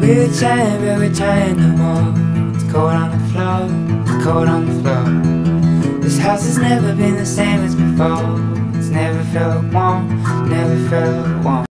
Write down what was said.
We were trying, but we're trying no more. It's cold on the floor, it's cold on the floor. This house has never been the same as before. It's never felt warm, never felt warm.